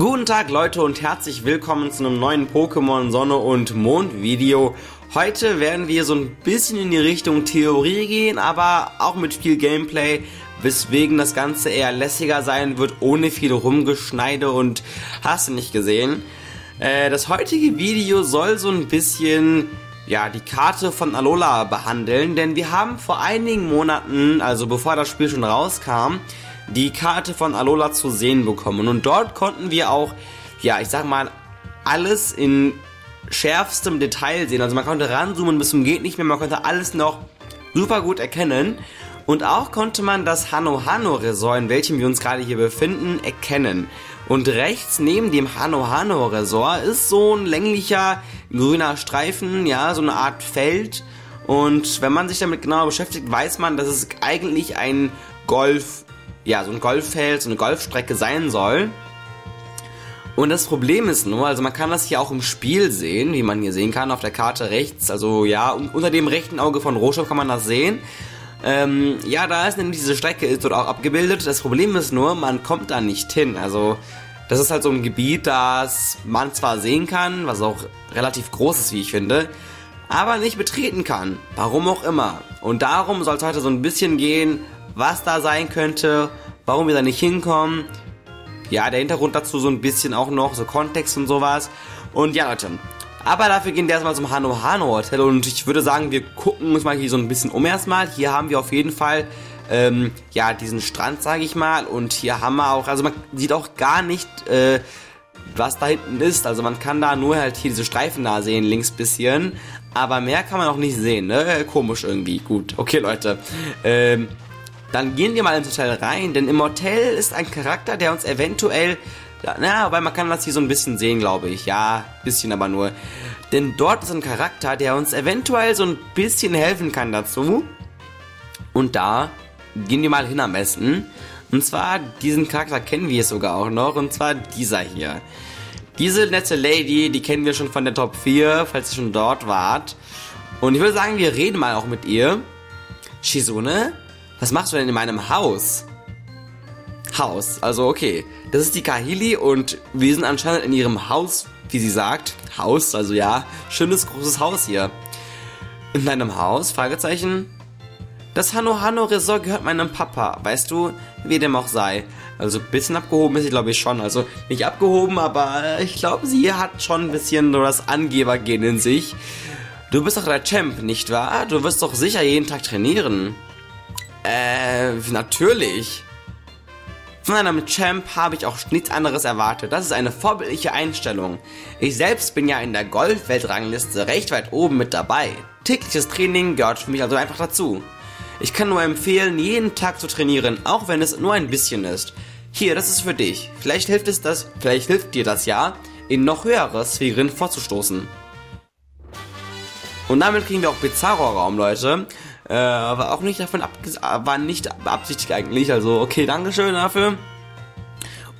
Guten Tag Leute und herzlich willkommen zu einem neuen Pokémon Sonne und Mond Video. Heute werden wir so ein bisschen in die Richtung Theorie gehen, aber auch mit viel Gameplay, weswegen das Ganze eher lässiger sein wird, ohne viel Rumgeschneide und hast du nicht gesehen. Äh, das heutige Video soll so ein bisschen ja, die Karte von Alola behandeln, denn wir haben vor einigen Monaten, also bevor das Spiel schon rauskam, die Karte von Alola zu sehen bekommen. Und dort konnten wir auch, ja, ich sag mal, alles in schärfstem Detail sehen. Also man konnte ranzoomen bis zum geht nicht mehr, man konnte alles noch super gut erkennen. Und auch konnte man das Hano Hano Resort, in welchem wir uns gerade hier befinden, erkennen. Und rechts neben dem Hano Hano Resort ist so ein länglicher grüner Streifen, ja, so eine Art Feld. Und wenn man sich damit genauer beschäftigt, weiß man, dass es eigentlich ein Golf ja, so ein Golffeld, so eine Golfstrecke sein soll. Und das Problem ist nur, also man kann das hier auch im Spiel sehen, wie man hier sehen kann auf der Karte rechts. Also ja, unter dem rechten Auge von Rohstoff kann man das sehen. Ähm, ja, da ist nämlich diese Strecke ist dort auch abgebildet. Das Problem ist nur, man kommt da nicht hin. Also das ist halt so ein Gebiet, das man zwar sehen kann, was auch relativ groß ist, wie ich finde, aber nicht betreten kann. Warum auch immer. Und darum soll es heute so ein bisschen gehen, was da sein könnte, warum wir da nicht hinkommen. Ja, der Hintergrund dazu so ein bisschen auch noch, so Kontext und sowas. Und ja, Leute. Aber dafür gehen wir erstmal zum Hano Hano Hotel und ich würde sagen, wir gucken uns mal hier so ein bisschen um erstmal. Hier haben wir auf jeden Fall, ähm, ja, diesen Strand, sage ich mal. Und hier haben wir auch, also man sieht auch gar nicht, äh, was da hinten ist. Also man kann da nur halt hier diese Streifen da sehen, links bisschen. Aber mehr kann man auch nicht sehen, ne? Komisch irgendwie. Gut, okay, Leute. Ähm, dann gehen wir mal ins Hotel rein, denn im Hotel ist ein Charakter, der uns eventuell, na, weil man kann das hier so ein bisschen sehen, glaube ich. Ja, bisschen aber nur. Denn dort ist ein Charakter, der uns eventuell so ein bisschen helfen kann dazu. Und da gehen wir mal hin am besten. Und zwar, diesen Charakter kennen wir sogar auch noch, und zwar dieser hier. Diese nette Lady, die kennen wir schon von der Top 4, falls ihr schon dort wart. Und ich würde sagen, wir reden mal auch mit ihr. Shizune, was machst du denn in meinem Haus? Haus, also okay. Das ist die Kahili und wir sind anscheinend in ihrem Haus, wie sie sagt. Haus, also ja, schönes großes Haus hier. In deinem Haus? Fragezeichen. Das Hano Hano Resort gehört meinem Papa, weißt du, wie dem auch sei. Also ein bisschen abgehoben ist sie, glaube ich, schon. Also nicht abgehoben, aber ich glaube, sie hat schon ein bisschen nur das Angebergehen in sich. Du bist doch der Champ, nicht wahr? Du wirst doch sicher jeden Tag trainieren. Äh, natürlich. Von einem Champ habe ich auch nichts anderes erwartet. Das ist eine vorbildliche Einstellung. Ich selbst bin ja in der Golfweltrangliste recht weit oben mit dabei. Tägliches Training gehört für mich also einfach dazu. Ich kann nur empfehlen, jeden Tag zu trainieren, auch wenn es nur ein bisschen ist. Hier, das ist für dich. Vielleicht hilft es das, vielleicht hilft dir das ja, in noch höhere Sphären vorzustoßen. Und damit kriegen wir auch Bizarro-Raum, Leute. Äh, war auch nicht davon war nicht beabsichtigt eigentlich. Also, okay, Dankeschön dafür.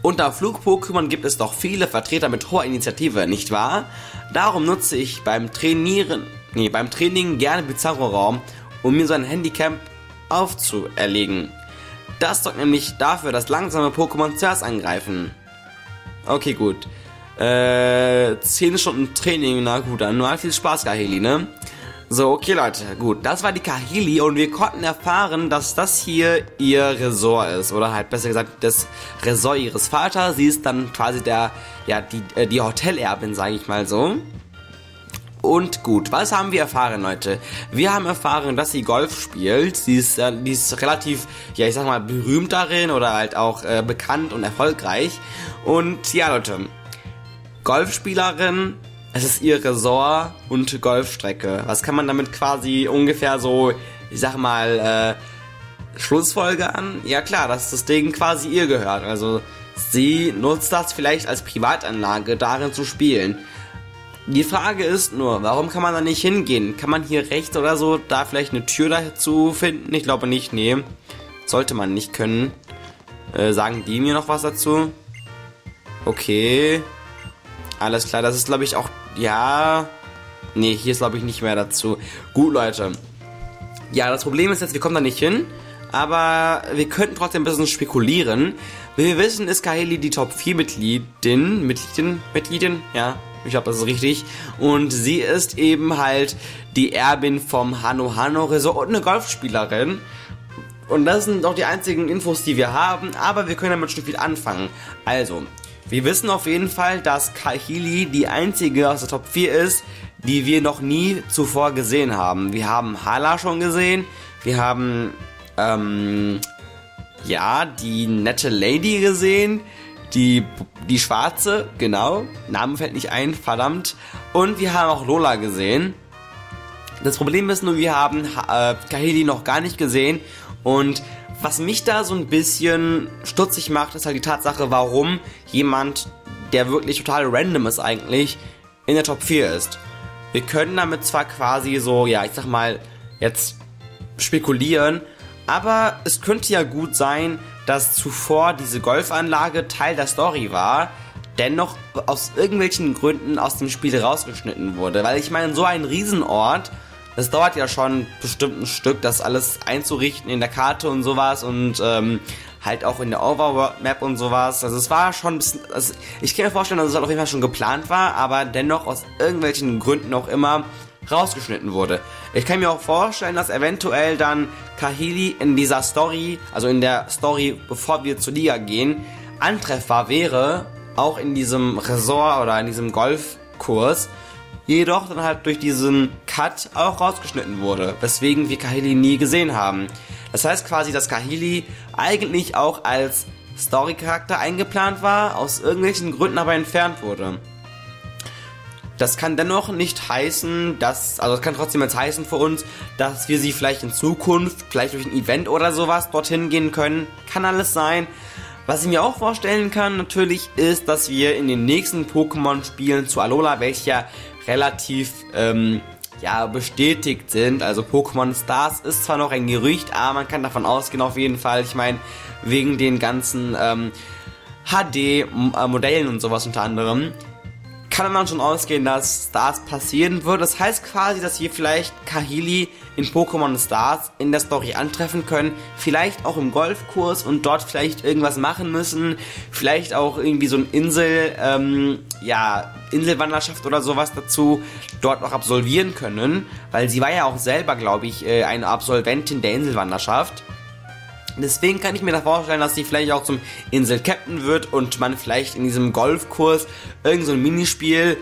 Unter Flug-Pokémon gibt es doch viele Vertreter mit hoher Initiative, nicht wahr? Darum nutze ich beim Trainieren, nee, beim Training gerne Bizarro-Raum, um mir so ein Handicap aufzuerlegen. Das sorgt nämlich dafür, dass langsame Pokémon zuerst angreifen. Okay, gut. Äh, 10 Stunden Training, na gut, dann nur viel Spaß, Gaheli, ne? So, okay Leute, gut. Das war die Kahili und wir konnten erfahren, dass das hier ihr Resort ist. Oder halt besser gesagt, das Resort ihres Vaters. Sie ist dann quasi der, ja, die, äh, die Hotelerbin, sage ich mal so. Und gut, was haben wir erfahren, Leute? Wir haben erfahren, dass sie Golf spielt. Sie ist, äh, die ist relativ, ja, ich sag mal, berühmt darin oder halt auch äh, bekannt und erfolgreich. Und ja, Leute, Golfspielerin, es ist ihr Resort und Golfstrecke. Was kann man damit quasi ungefähr so, ich sag mal, äh, Schlussfolge an? Ja klar, dass das Ding quasi ihr gehört. Also sie nutzt das vielleicht als Privatanlage, darin zu spielen. Die Frage ist nur, warum kann man da nicht hingehen? Kann man hier rechts oder so da vielleicht eine Tür dazu finden? Ich glaube nicht, nee. Sollte man nicht können. Äh, sagen die mir noch was dazu? Okay. Alles klar, das ist glaube ich auch ja. Nee, hier ist glaube ich nicht mehr dazu. Gut, Leute. Ja, das Problem ist jetzt, wir kommen da nicht hin. aber wir könnten trotzdem ein bisschen spekulieren. Wie wir wissen, ist Kaheli die Top 4 Mitgliedin, Mitgliedin, Mitgliedin, ja, ich glaube, das ist richtig. Und sie ist eben halt die Erbin vom Hano Hano Resort und eine Golfspielerin. Und das sind auch die einzigen Infos, die wir haben, aber wir können damit schon viel anfangen. Also, wir wissen auf jeden Fall, dass Kahili die einzige aus der Top 4 ist, die wir noch nie zuvor gesehen haben. Wir haben Hala schon gesehen, wir haben, ähm, ja, die nette Lady gesehen, die, die schwarze, genau, Name fällt nicht ein, verdammt. Und wir haben auch Lola gesehen. Das Problem ist nur, wir haben äh, Kahili noch gar nicht gesehen und was mich da so ein bisschen stutzig macht, ist halt die Tatsache, warum jemand, der wirklich total random ist eigentlich, in der Top 4 ist. Wir können damit zwar quasi so, ja, ich sag mal, jetzt spekulieren, aber es könnte ja gut sein, dass zuvor diese Golfanlage Teil der Story war, dennoch aus irgendwelchen Gründen aus dem Spiel rausgeschnitten wurde. Weil ich meine, so ein Riesenort, das dauert ja schon bestimmt ein Stück, das alles einzurichten in der Karte und sowas und ähm, halt auch in der Overworld Map und sowas. Also es war schon ein bisschen, also ich kann mir vorstellen, dass es auf jeden Fall schon geplant war, aber dennoch aus irgendwelchen Gründen auch immer rausgeschnitten wurde. Ich kann mir auch vorstellen, dass eventuell dann Kahili in dieser Story, also in der Story, bevor wir zur Liga gehen, antreffbar wäre, auch in diesem Resort oder in diesem Golfkurs, jedoch dann halt durch diesen Cut auch rausgeschnitten wurde, weswegen wir Kahili nie gesehen haben. Das heißt quasi, dass Kahili eigentlich auch als Story-Charakter eingeplant war, aus irgendwelchen Gründen aber entfernt wurde. Das kann dennoch nicht heißen, dass, also es kann trotzdem jetzt heißen für uns, dass wir sie vielleicht in Zukunft, vielleicht durch ein Event oder sowas dorthin gehen können. Kann alles sein. Was ich mir auch vorstellen kann natürlich ist, dass wir in den nächsten Pokémon-Spielen zu Alola, welche relativ ähm, ja, bestätigt sind. Also Pokémon Stars ist zwar noch ein Gerücht, aber man kann davon ausgehen auf jeden Fall. Ich meine, wegen den ganzen ähm, HD-Modellen und sowas unter anderem kann man schon ausgehen, dass Stars passieren wird. Das heißt quasi, dass wir vielleicht Kahili in Pokémon Stars in der Story antreffen können. Vielleicht auch im Golfkurs und dort vielleicht irgendwas machen müssen. Vielleicht auch irgendwie so ein Insel, ähm, ja, Inselwanderschaft oder sowas dazu dort noch absolvieren können. Weil sie war ja auch selber, glaube ich, äh, eine Absolventin der Inselwanderschaft. Deswegen kann ich mir da vorstellen, dass sie vielleicht auch zum Insel-Captain wird und man vielleicht in diesem Golfkurs irgend so ein Minispiel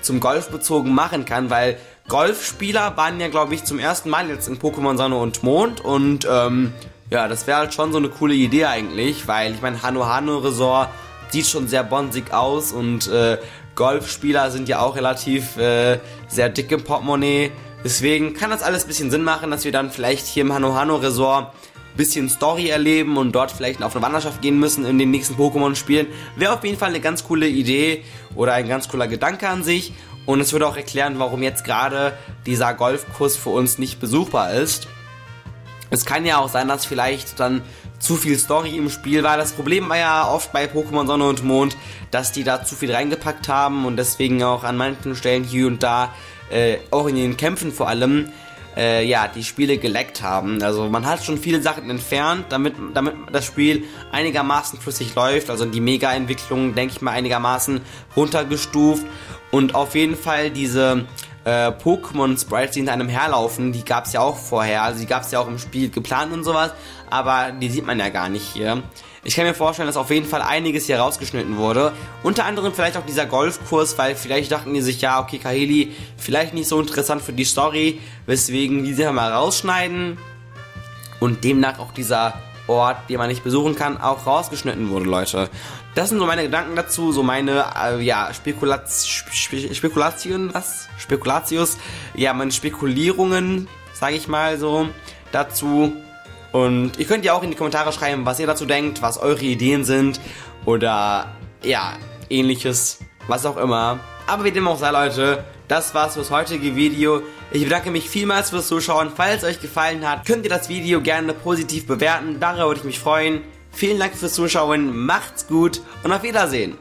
zum Golf bezogen machen kann, weil Golfspieler waren ja, glaube ich, zum ersten Mal jetzt in Pokémon Sonne und Mond und ähm, ja, das wäre halt schon so eine coole Idee eigentlich, weil ich meine, Hano Hano Resort sieht schon sehr bonsig aus und äh, Golfspieler sind ja auch relativ äh, sehr dick im Portemonnaie. Deswegen kann das alles ein bisschen Sinn machen, dass wir dann vielleicht hier im Hano Hano Resort bisschen Story erleben und dort vielleicht auf eine Wanderschaft gehen müssen in den nächsten Pokémon-Spielen. Wäre auf jeden Fall eine ganz coole Idee oder ein ganz cooler Gedanke an sich. Und es würde auch erklären, warum jetzt gerade dieser Golfkurs für uns nicht besuchbar ist. Es kann ja auch sein, dass vielleicht dann zu viel Story im Spiel war. Das Problem war ja oft bei Pokémon Sonne und Mond, dass die da zu viel reingepackt haben und deswegen auch an manchen Stellen hier und da, äh, auch in den Kämpfen vor allem, äh, ja, die Spiele geleckt haben. Also man hat schon viele Sachen entfernt, damit, damit das Spiel einigermaßen flüssig läuft. Also die Mega-Entwicklung, denke ich mal, einigermaßen runtergestuft. Und auf jeden Fall diese äh, Pokémon-Sprites, die hinter einem herlaufen, die gab es ja auch vorher. Also die gab es ja auch im Spiel geplant und sowas. Aber die sieht man ja gar nicht hier. Ich kann mir vorstellen, dass auf jeden Fall einiges hier rausgeschnitten wurde. Unter anderem vielleicht auch dieser Golfkurs, weil vielleicht dachten die sich, ja, okay, Kaheli, vielleicht nicht so interessant für die Story, weswegen die sie mal rausschneiden. Und demnach auch dieser Ort, den man nicht besuchen kann, auch rausgeschnitten wurde, Leute. Das sind so meine Gedanken dazu, so meine, äh, ja, Spekulat Spe Spekulation, was? Spekulatius, ja, meine Spekulierungen, sage ich mal so, dazu. Und ihr könnt ja auch in die Kommentare schreiben, was ihr dazu denkt, was eure Ideen sind oder ja, ähnliches, was auch immer. Aber wie dem auch sei, Leute, das war's fürs heutige Video. Ich bedanke mich vielmals fürs Zuschauen. Falls es euch gefallen hat, könnt ihr das Video gerne positiv bewerten. Darüber würde ich mich freuen. Vielen Dank fürs Zuschauen, macht's gut und auf Wiedersehen.